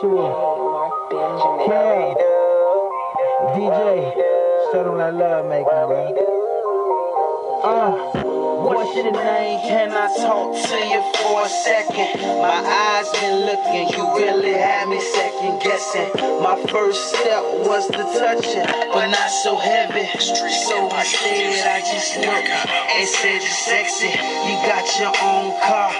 sure. Yeah. DJ, start on that love making, bro. Uh. What's your name? Can I talk to you for a second? My eyes been looking, you really had me second guessing. My first step was to touch touching, but not so heavy. So instead, I just looked and said you're sexy. You got your own car,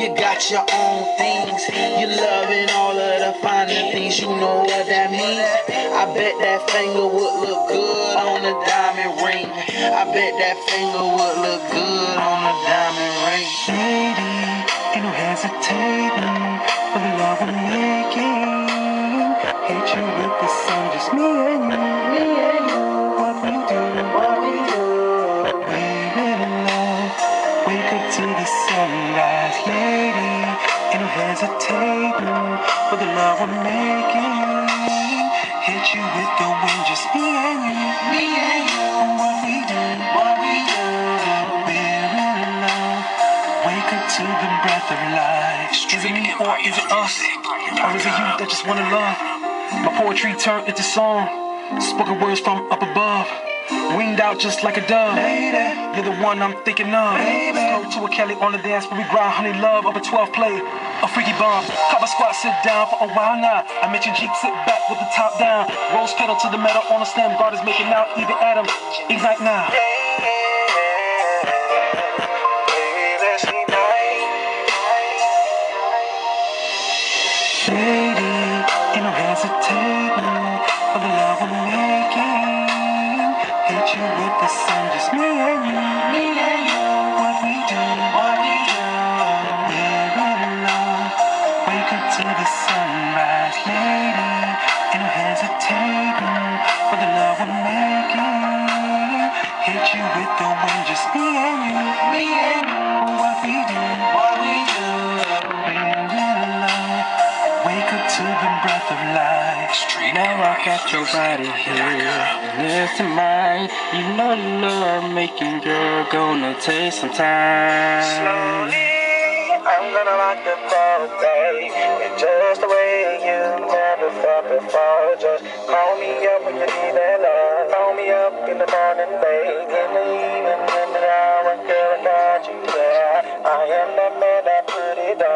you got your own things. You loving all of the finer things, you know what that means. I bet that finger would look good on a diamond ring. I bet that finger would look good on a diamond ring. Lady, ain't no hesitating for the love we're making. Hit you with the sun, just me and you. Me and you. What we do, what we do. Baby, love, wake up to the sunrise. Lady, ain't no hesitating for the love we're making. With the wind, just me and you. Me and you. What we do, what we do. We're in love. Wake up to the breath of life. Is it me or is it us? Or is it you that just wanna love? My poetry turned into song. Spoken words from up above. Winged out just like a dove. Lady, you're the one I'm thinking of. Baby. Let's go to a Kelly on the dance where we grind honey love up a 12 play. A freaky bomb. A squat, sit down for a while now. I mentioned Jeep, sit back with the top down. Rose pedal to the metal on the stem. God is making out even Adam. Ignite now. Lady, ain't hesitating for the love making. Hit you with the sun, just me and you. To the breath of life. Now I got your body here. Next to. You know love making girl gonna take some time. Slowly, I'm gonna rock the baby. It's just the way you never felt before. Just call me up when you need that love. Call me up in the morning, babe. In the I am the man that put it down.